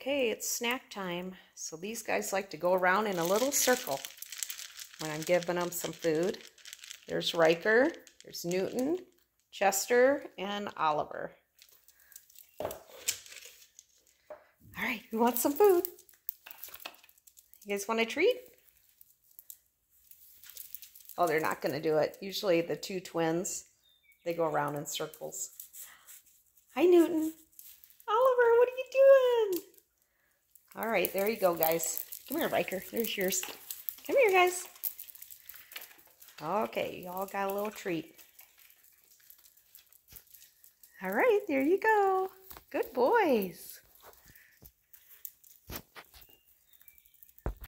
Okay, it's snack time. So these guys like to go around in a little circle when I'm giving them some food. There's Riker, there's Newton, Chester, and Oliver. All right, who wants some food? You guys want a treat? Oh, they're not going to do it. Usually the two twins, they go around in circles. Hi, Newton. Oliver, what are you doing? All right, there you go, guys. Come here, Riker. There's yours. Come here, guys. Okay, y'all got a little treat. All right, there you go. Good boys.